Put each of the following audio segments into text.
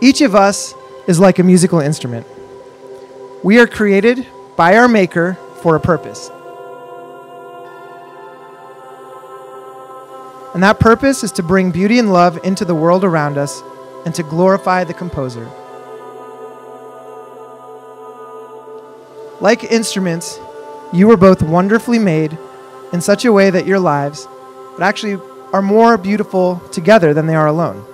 Each of us is like a musical instrument. We are created by our Maker for a purpose. And that purpose is to bring beauty and love into the world around us and to glorify the composer. Like instruments, you were both wonderfully made in such a way that your lives but actually are more beautiful together than they are alone.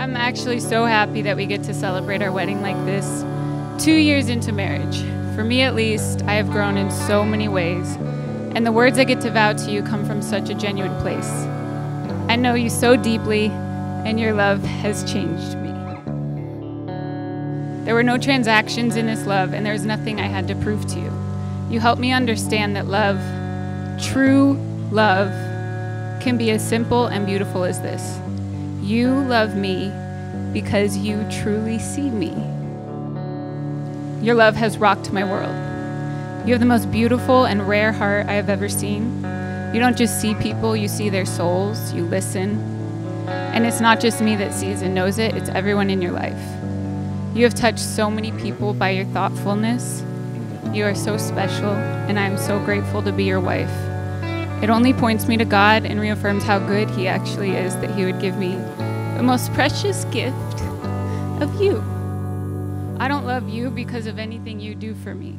I'm actually so happy that we get to celebrate our wedding like this, two years into marriage. For me at least, I have grown in so many ways, and the words I get to vow to you come from such a genuine place. I know you so deeply, and your love has changed me. There were no transactions in this love, and there was nothing I had to prove to you. You helped me understand that love, true love, can be as simple and beautiful as this. You love me because you truly see me. Your love has rocked my world. You have the most beautiful and rare heart I have ever seen. You don't just see people, you see their souls, you listen. And it's not just me that sees and knows it, it's everyone in your life. You have touched so many people by your thoughtfulness. You are so special, and I am so grateful to be your wife. It only points me to God and reaffirms how good He actually is that He would give me the most precious gift of you. I don't love you because of anything you do for me.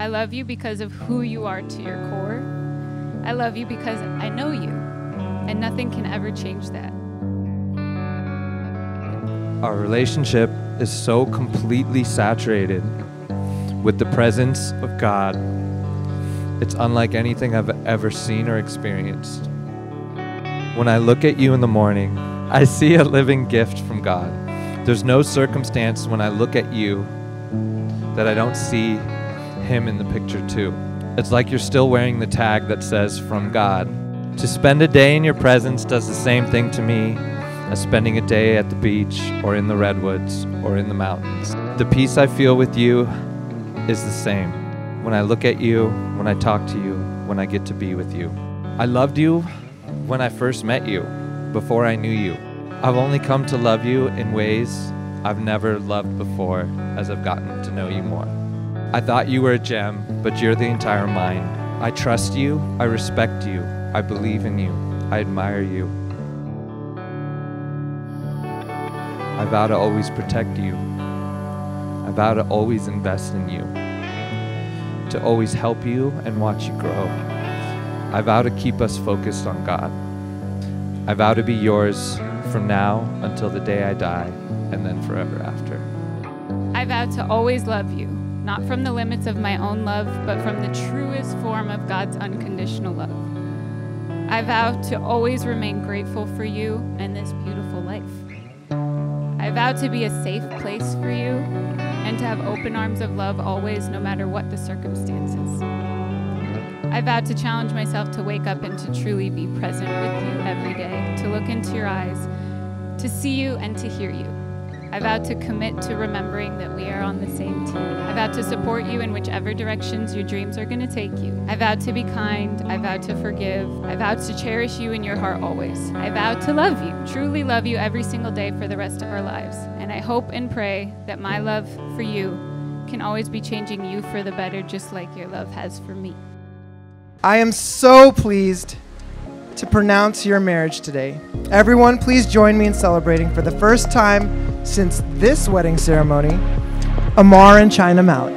I love you because of who you are to your core. I love you because I know you, and nothing can ever change that. Our relationship is so completely saturated with the presence of God. It's unlike anything I've ever seen or experienced. When I look at you in the morning, I see a living gift from God. There's no circumstance when I look at you that I don't see Him in the picture too. It's like you're still wearing the tag that says from God. To spend a day in your presence does the same thing to me as spending a day at the beach or in the redwoods or in the mountains. The peace I feel with you is the same when I look at you, when I talk to you, when I get to be with you. I loved you when I first met you, before I knew you. I've only come to love you in ways I've never loved before as I've gotten to know you more. I thought you were a gem, but you're the entire mine. I trust you, I respect you, I believe in you, I admire you. I vow to always protect you. I vow to always invest in you, to always help you and watch you grow. I vow to keep us focused on God. I vow to be yours from now until the day I die and then forever after. I vow to always love you, not from the limits of my own love, but from the truest form of God's unconditional love. I vow to always remain grateful for you and this beautiful life. I vow to be a safe place for you and to have open arms of love always, no matter what the circumstances. I vow to challenge myself to wake up and to truly be present with you every day, to look into your eyes, to see you and to hear you. I vow to commit to remembering that we are on the same. I vow to support you in whichever directions your dreams are going to take you. I vow to be kind. I vow to forgive. I vow to cherish you in your heart always. I vow to love you, truly love you every single day for the rest of our lives. And I hope and pray that my love for you can always be changing you for the better, just like your love has for me. I am so pleased to pronounce your marriage today. Everyone, please join me in celebrating for the first time since this wedding ceremony, Ammar and Chyna Mount.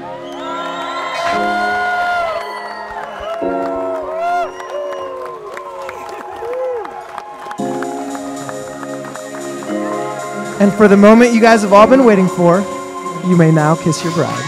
And for the moment you guys have all been waiting for, you may now kiss your bride.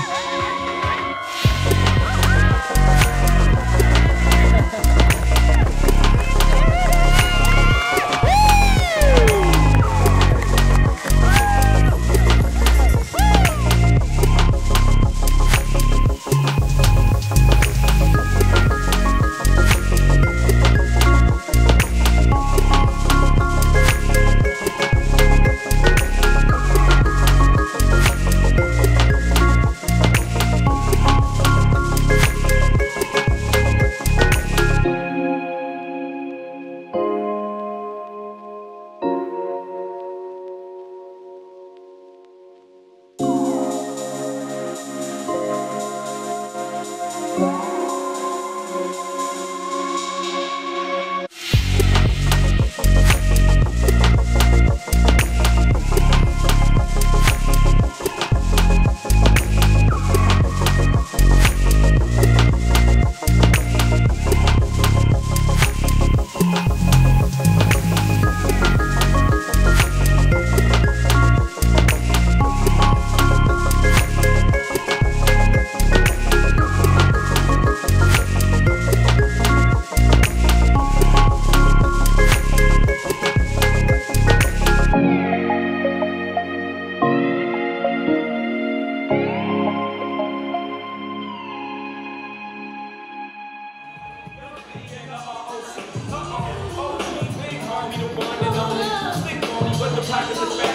Oh, oh, OG, big homie, the one and only. Stick on me, but the pockets are fat.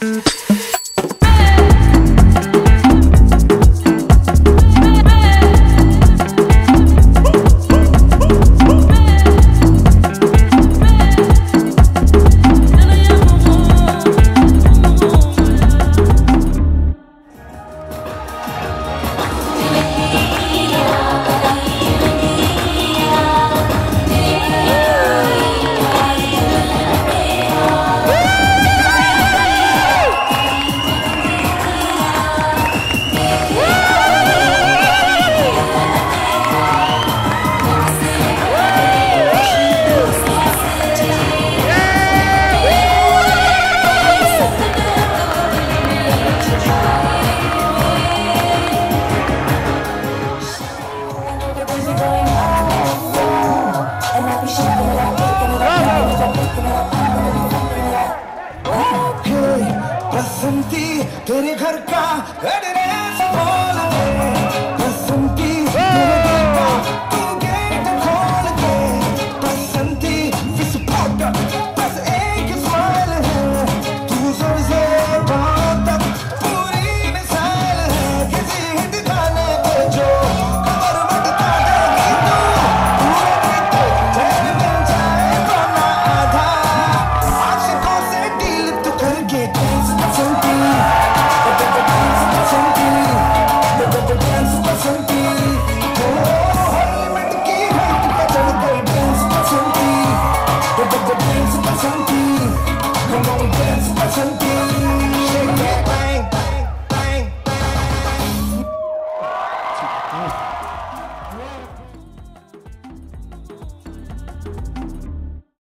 Mm-hmm.